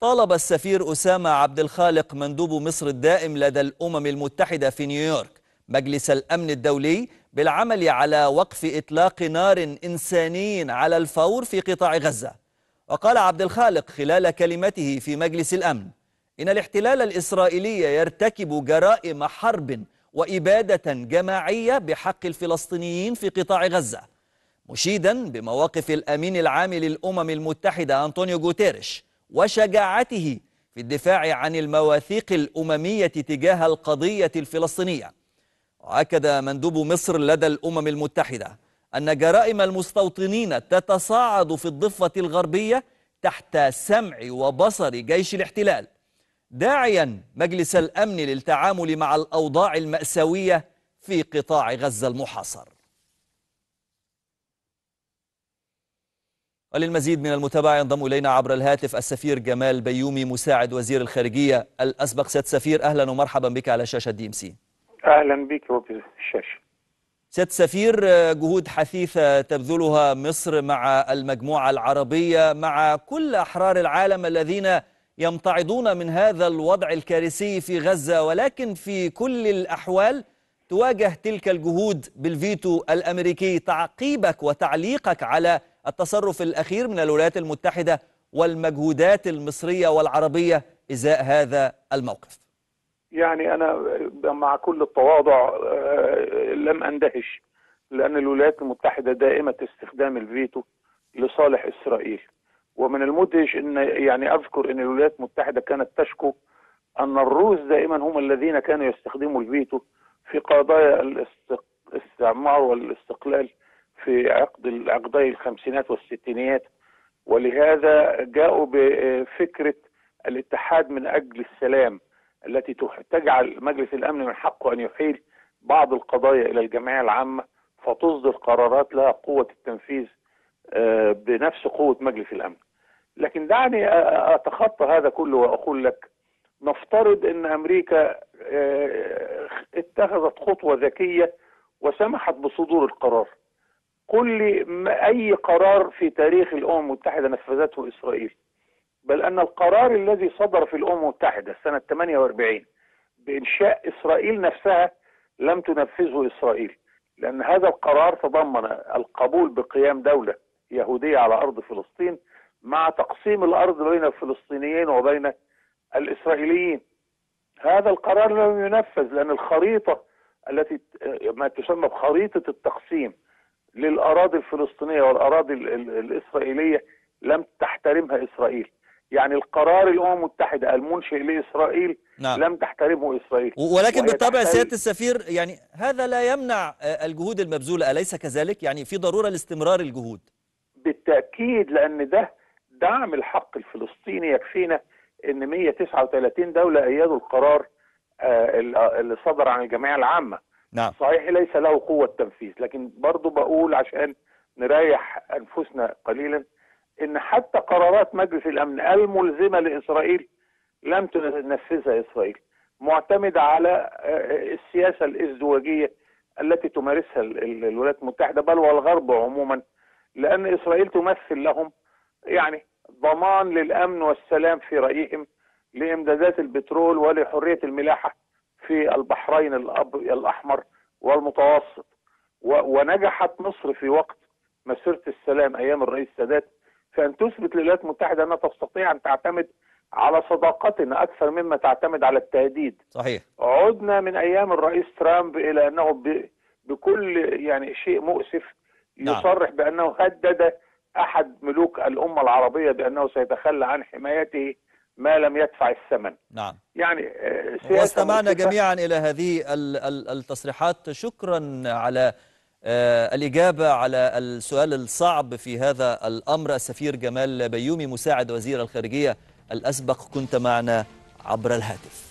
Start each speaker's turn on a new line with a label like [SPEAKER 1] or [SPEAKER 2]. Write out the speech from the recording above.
[SPEAKER 1] طالب السفير أسامة عبد الخالق مندوب مصر الدائم لدى الأمم المتحدة في نيويورك. مجلس الأمن الدولي بالعمل على وقف إطلاق نار إنساني على الفور في قطاع غزة. وقال عبد الخالق خلال كلمته في مجلس الأمن إن الاحتلال الإسرائيلي يرتكب جرائم حرب وإبادة جماعية بحق الفلسطينيين في قطاع غزة. مشيدا بمواقف الأمين العام للأمم المتحدة أنطونيو جوتيريش وشجاعته في الدفاع عن المواثيق الأممية تجاه القضية الفلسطينية. وأكد مندوب مصر لدى الأمم المتحدة أن جرائم المستوطنين تتصاعد في الضفة الغربية تحت سمع وبصر جيش الاحتلال داعيا مجلس الأمن للتعامل مع الأوضاع المأساوية في قطاع غزة المحاصر. وللمزيد من المتابعة ينضم إلينا عبر الهاتف السفير جمال بيومي مساعد وزير الخارجية الأسبق سيد سفير. أهلا ومرحبا بك على شاشة DMC.
[SPEAKER 2] أهلا بك وبالشاشه
[SPEAKER 1] سيد سفير جهود حثيثة تبذلها مصر مع المجموعة العربية مع كل أحرار العالم الذين يمتعضون من هذا الوضع الكارثي في غزة ولكن في كل الأحوال تواجه تلك الجهود بالفيتو الأمريكي. تعقيبك وتعليقك على التصرف الأخير من الولايات المتحدة والمجهودات المصرية والعربية إزاء هذا الموقف.
[SPEAKER 2] يعني أنا مع كل التواضع آه، لم أندهش لأن الولايات المتحدة دائمة استخدام الفيتو لصالح إسرائيل. ومن المدهش إن يعني أذكر إن الولايات المتحدة كانت تشكو أن الروس دائما هم الذين كانوا يستخدموا الفيتو في قضايا الاست- الاستعمار والاستقلال في عقد عقدي الخمسينات والستينيات ولهذا جاءوا بفكرة الاتحاد من أجل السلام التي تجعل مجلس الأمن من حقه أن يحيل بعض القضايا إلى الجمعية العامة فتصدر قرارات لها قوة التنفيذ آه، بنفس قوة مجلس الأمن. لكن دعني أتخطى هذا كله وأقول لك نفترض إن أمريكا آه، اتخذت خطوة ذكية وسمحت بصدور القرار. ما- أي قرار في تاريخ الأمم المتحدة نفذته إسرائيل. بل أن القرار الذي صدر في الأمم المتحدة سنة 48 بإنشاء إسرائيل نفسها لم تنفذه إسرائيل لأن هذا القرار تضمن القبول بقيام دولة يهودية على أرض فلسطين مع تقسيم الأرض بين الفلسطينيين وبين الإسرائيليين هذا القرار لم ينفذ لأن الخريطة التي ما تسمى بخريطة التقسيم للأراضي الفلسطينية والأراضي ال- ال- الإسرائيلية لم تحترمها إسرائيل. يعني القرار الأمم المتحدة المنشئ لإسرائيل
[SPEAKER 1] نعم.
[SPEAKER 2] لم تحترمه
[SPEAKER 1] إسرائيل. ولكن بالطبع
[SPEAKER 2] تحترم-
[SPEAKER 1] سيادة السفير يعني هذا لا يمنع آه، الجهود المبذولة أليس كذلك؟ يعني في ضرورة لاستمرار الجهود.
[SPEAKER 2] بالتأكيد لأن ده دعم الحق الفلسطيني يكفينا إن 139 دولة أيدوا القرار آه، اللي صدر عن الجمعية العامة.
[SPEAKER 1] نعم.
[SPEAKER 2] صحيح ليس له قوة تنفيذ لكن برضو بقول عشان نريح أنفسنا قليلا إن حتى قرارات مجلس الأمن الملزمة لإسرائيل لم تنفذها إسرائيل معتمدة على آه، السياسة الإزدواجية التي تمارسها ال- ال- الولايات المتحدة بل والغرب عموما لأن إسرائيل تمثل لهم يعني ضمان للأمن والسلام في رأيهم لإمدادات البترول ولحرية الملاحة. في البحرين. الأحمر والمتوسط. ونجحت مصر في وقت مسيرة السلام أيام الرئيس السادات فأن تثبت للولايات المتحدة أنها تستطيع أن تعتمد على صداقتنا أكثر مما تعتمد على التهديد
[SPEAKER 1] صحيح
[SPEAKER 2] عدنا من أيام الرئيس ترامب إلى أنه. بكل يعني شيء مؤسف
[SPEAKER 1] نعم.
[SPEAKER 2] يصرح بأنه هدد أحد ملوك الأمة العربية بأنه سيتخلى عن حمايته ما لم يدفع الثمن.
[SPEAKER 1] نعم.
[SPEAKER 2] يعني آه، سياسة
[SPEAKER 1] واستمعنا. جميعا إلى هذه ال- ال- التصريحات. شكرا على آه، الإجابة على السؤال الصعب في هذا الأمر. السفير جمال بيومي مساعد وزير الخارجية الأسبق كنت معنا عبر الهاتف.